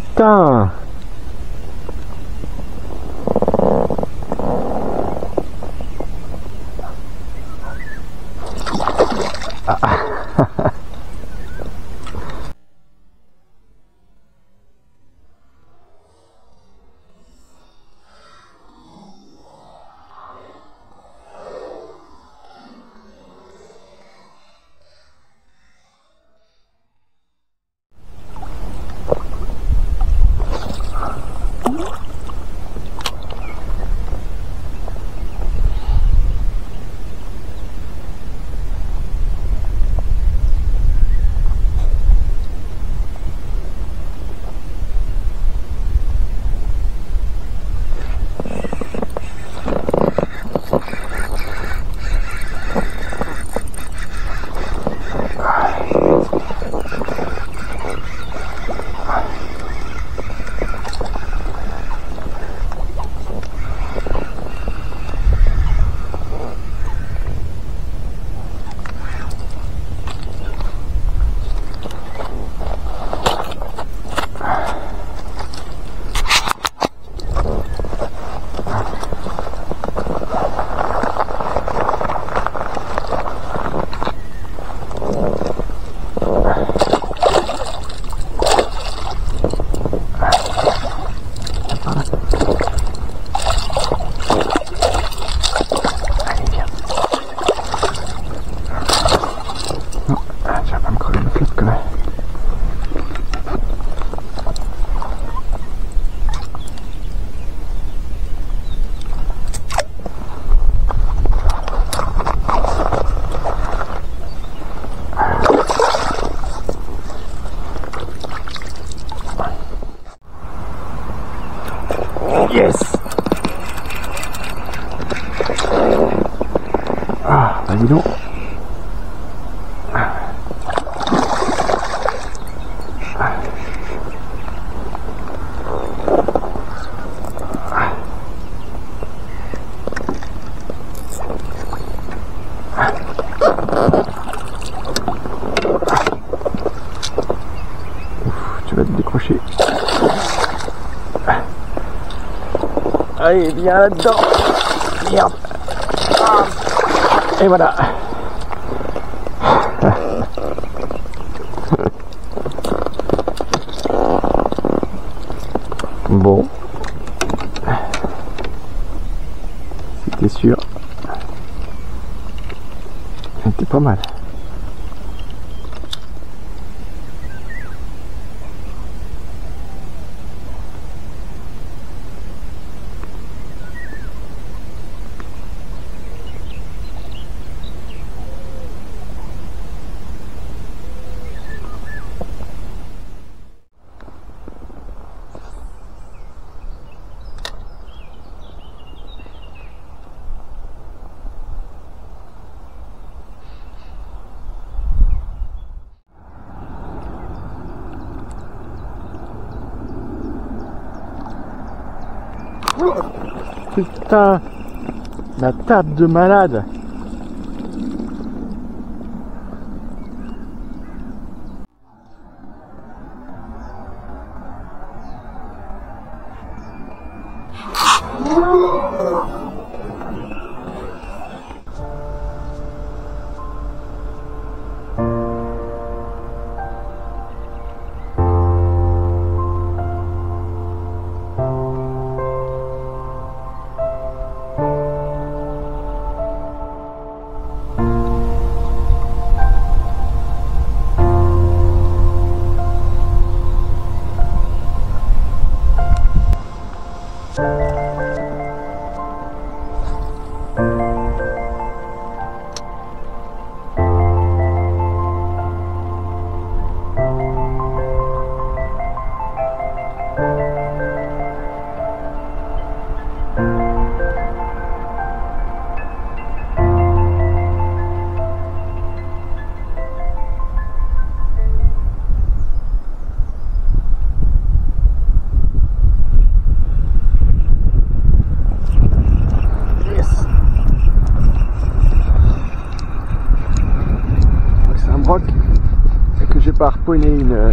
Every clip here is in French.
putain. Ah, Allez, viens là-dedans. Merde. Et voilà. Bon. C'était sûr. C'était pas mal. Putain La table de malade Bye. Broc et que j'ai pas harponné une... euh.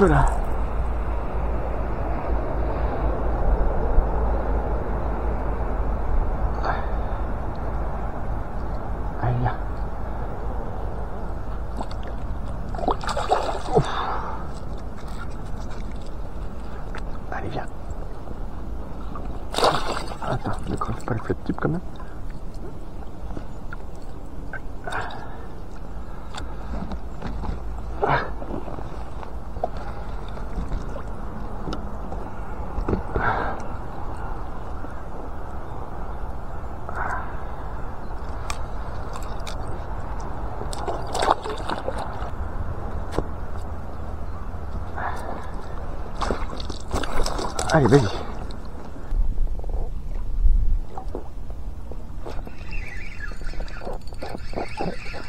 Hop là. Allez, viens. Attends, ne creuse pas le flat tube quand même. Allez, vas-y.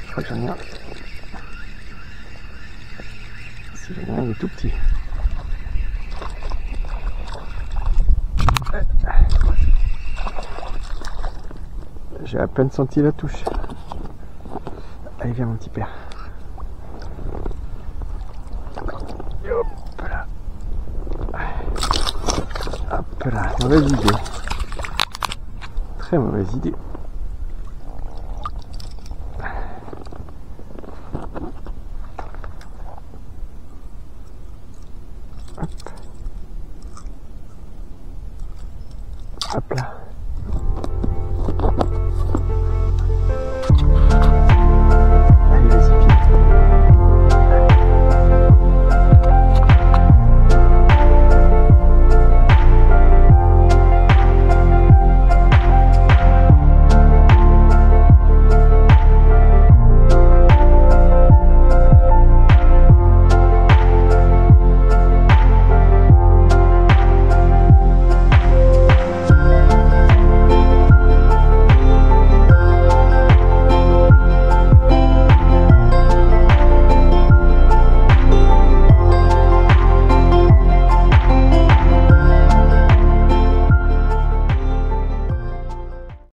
Je crois que j'en ai un. Si j'en ai un, il est tout petit. J'ai à peine senti la touche. Allez, viens mon petit père. Voilà, mauvaise idée. Très mauvaise idée. Hop. Hop là.